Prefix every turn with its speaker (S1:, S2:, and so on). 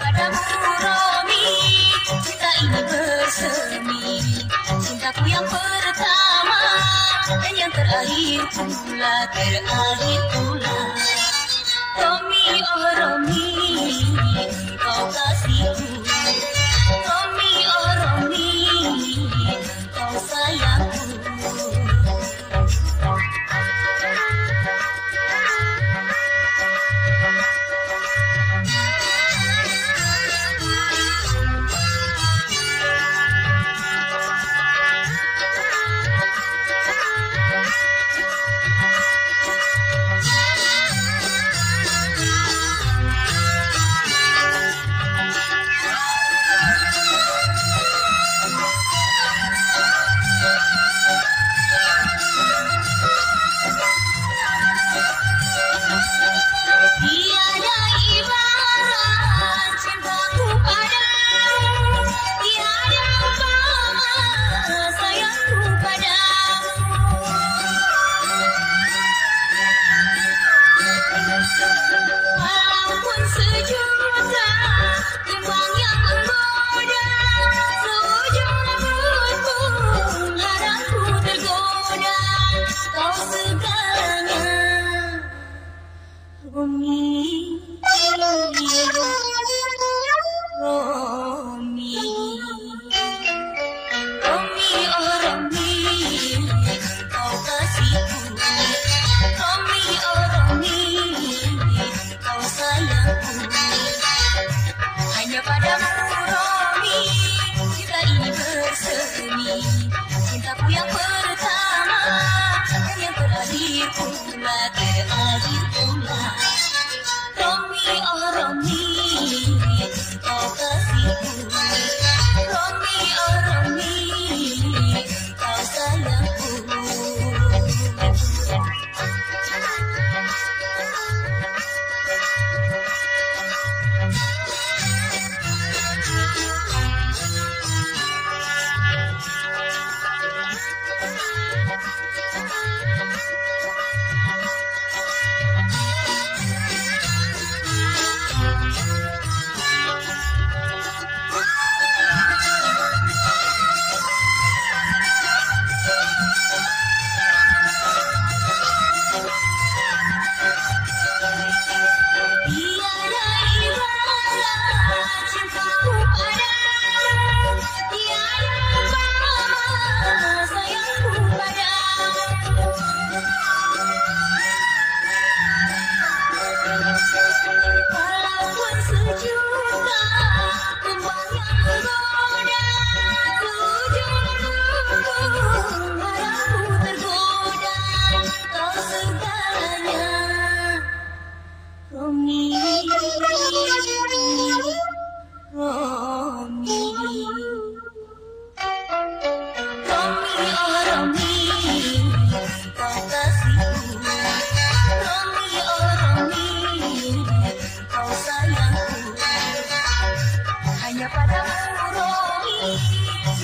S1: padamu Romi. Cinta ini bersemi. Cintaku yang pertama Dan yang terakhir pula Terakhir pula. Romi oh Romi Kau kasihku. 不要哭